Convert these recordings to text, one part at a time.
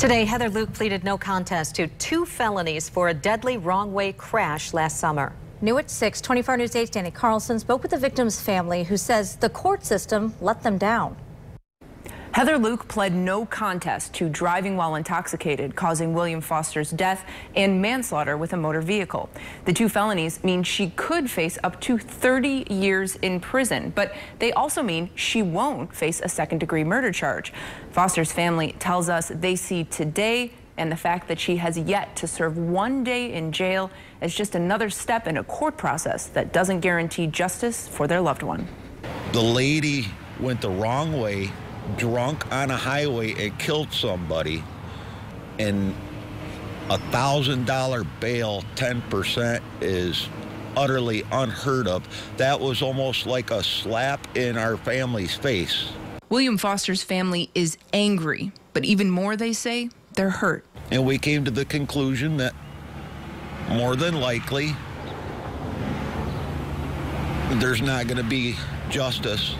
Today, Heather Luke pleaded no contest to two felonies for a deadly wrong way crash last summer. New at 6, 24 News 8's Danny Carlson spoke with the victim's family who says the court system let them down. Heather Luke pled no contest to driving while intoxicated, causing William Foster's death and manslaughter with a motor vehicle. The two felonies mean she could face up to 30 years in prison, but they also mean she won't face a second degree murder charge. Foster's family tells us they see today and the fact that she has yet to serve one day in jail as just another step in a court process that doesn't guarantee justice for their loved one. The lady went the wrong way drunk on a highway and killed somebody and a thousand dollar bail 10% is utterly unheard of. That was almost like a slap in our family's face. William foster's family is angry but even more they say they're hurt. And we came to the conclusion that more than likely there's not going to be justice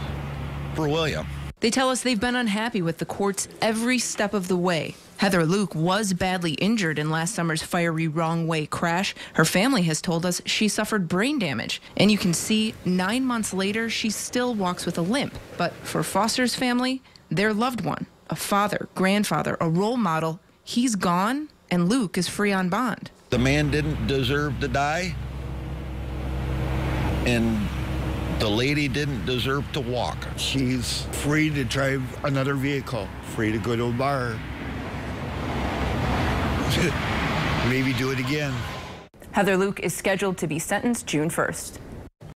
for william they tell us they've been unhappy with the courts every step of the way. Heather Luke was badly injured in last summer's fiery wrong way crash. Her family has told us she suffered brain damage. And you can see nine months later, she still walks with a limp. But for Foster's family, their loved one, a father, grandfather, a role model, he's gone and Luke is free on bond. The man didn't deserve to die. And the lady didn't deserve to walk. She's free to drive another vehicle, free to go to a bar. Maybe do it again. Heather Luke is scheduled to be sentenced June 1st.